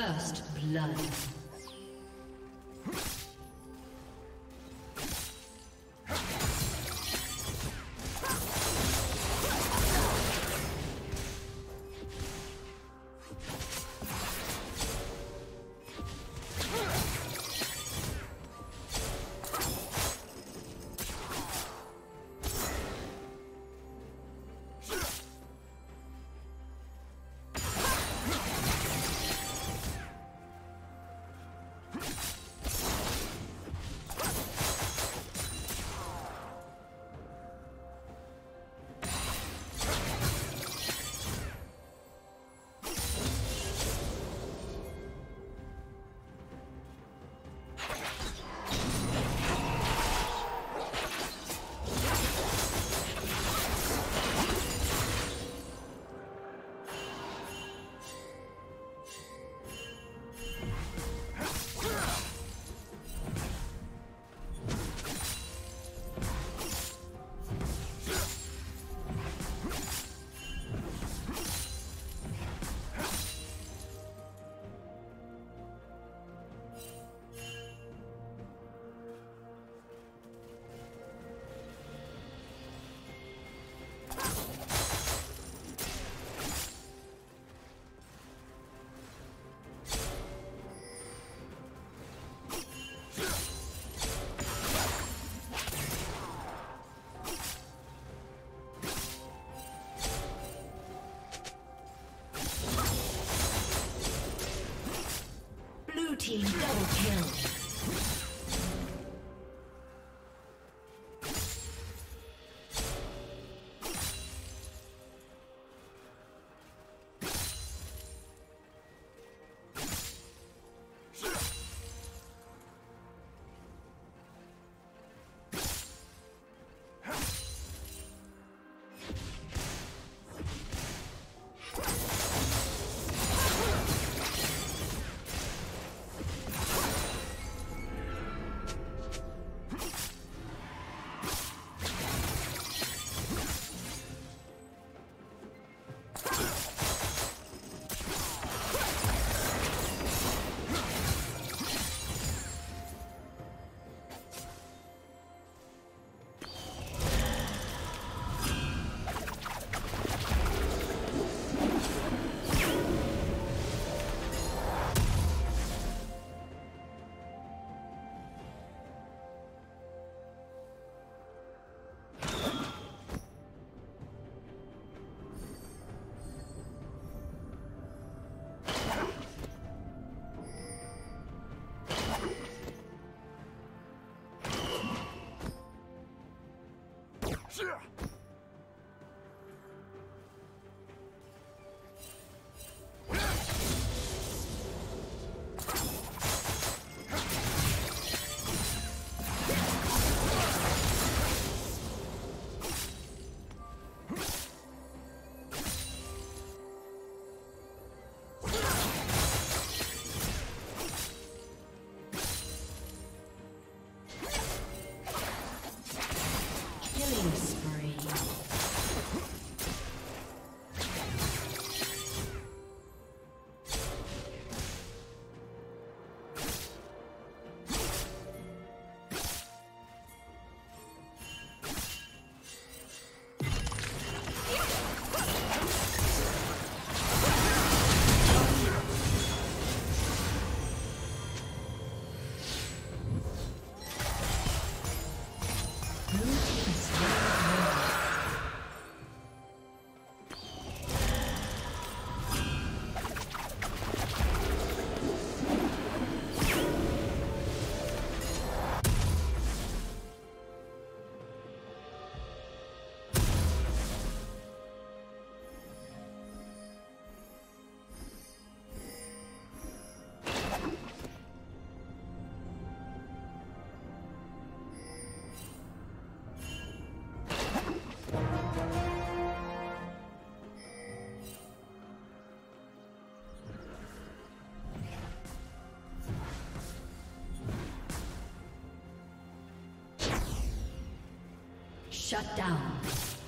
First blood. Team double kill. Yeah. Shut down.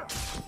Yeah.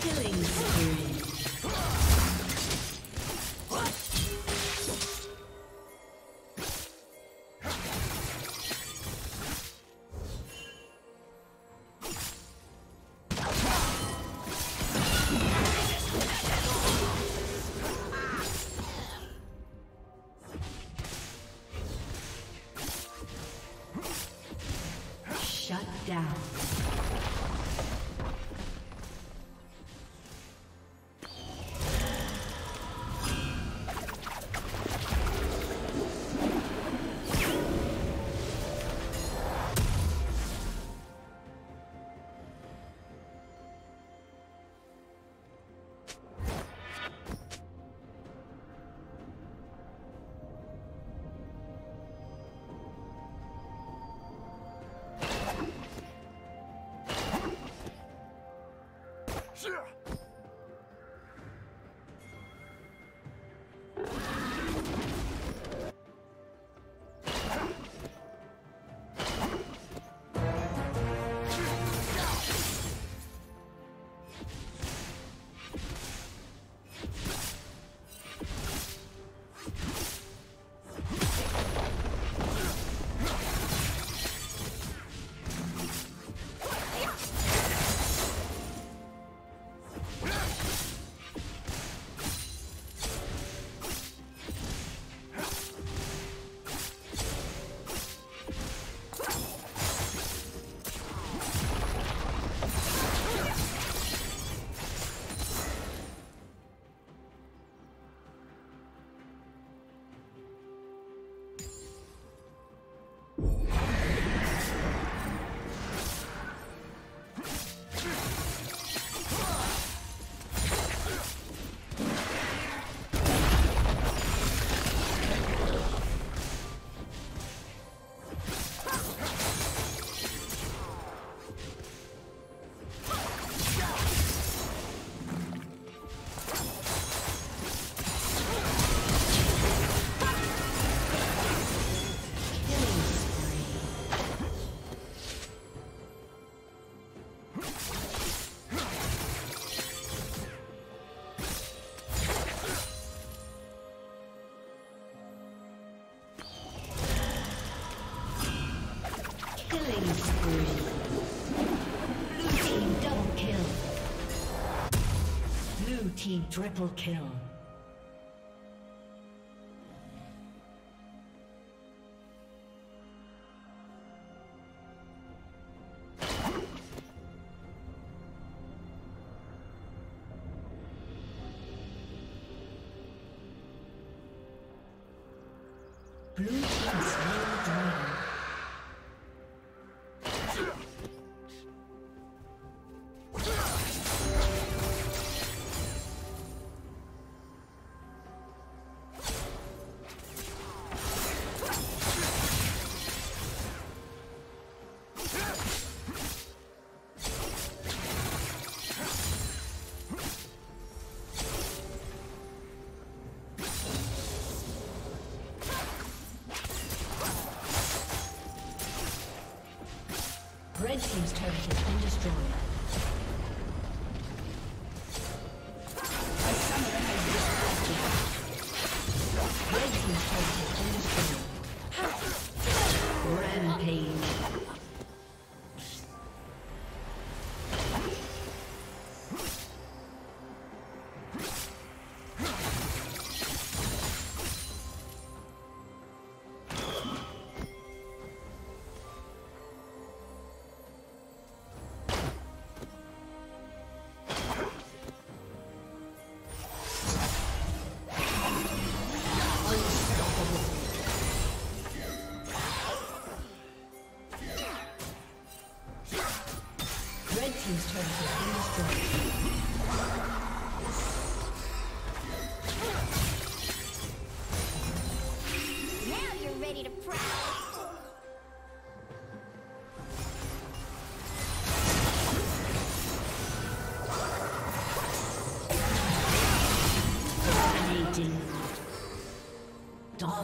Team Triple kill. Blue team's has